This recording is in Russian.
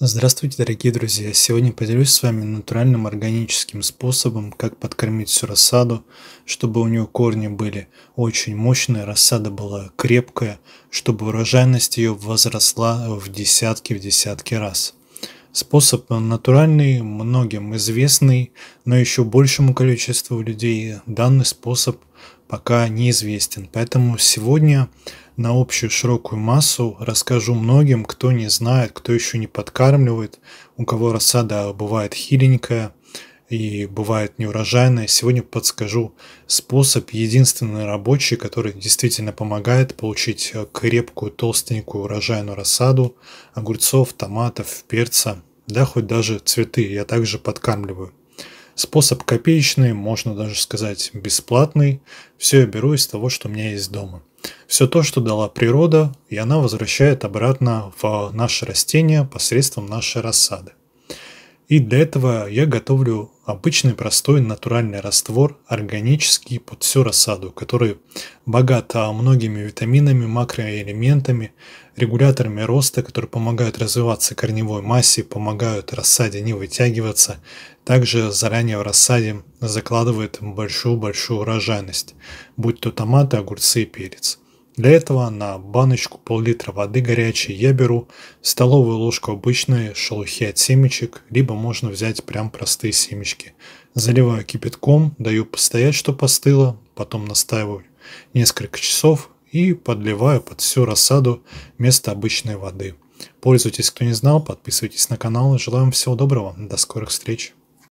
Здравствуйте, дорогие друзья! Сегодня поделюсь с вами натуральным органическим способом, как подкормить всю рассаду, чтобы у нее корни были очень мощные, рассада была крепкая, чтобы урожайность ее возросла в десятки, в десятки раз. Способ натуральный, многим известный, но еще большему количеству людей данный способ пока неизвестен. Поэтому сегодня на общую широкую массу расскажу многим, кто не знает, кто еще не подкармливает, у кого рассада бывает хиленькая и бывает неурожайная. Сегодня подскажу способ, единственный рабочий, который действительно помогает получить крепкую, толстенькую урожайную рассаду огурцов, томатов, перца, да хоть даже цветы я также подкармливаю. Способ копеечный, можно даже сказать бесплатный. Все я беру из того, что у меня есть дома. Все то, что дала природа, и она возвращает обратно в наше растение посредством нашей рассады. И для этого я готовлю обычный простой натуральный раствор, органический под всю рассаду, который богат многими витаминами, макроэлементами, регуляторами роста, которые помогают развиваться корневой массе, помогают рассаде не вытягиваться. Также заранее в рассаде закладывает большую-большую урожайность, будь то томаты, огурцы и перец. Для этого на баночку пол-литра воды горячей я беру столовую ложку обычной шелухи от семечек, либо можно взять прям простые семечки. Заливаю кипятком, даю постоять, что постыло, потом настаиваю несколько часов и подливаю под всю рассаду вместо обычной воды. Пользуйтесь, кто не знал, подписывайтесь на канал. Желаю вам всего доброго, до скорых встреч.